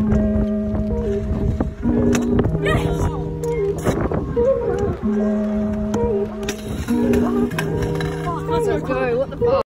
Let's go. What the fuck?